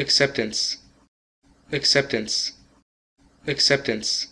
acceptance. Acceptance. Acceptance.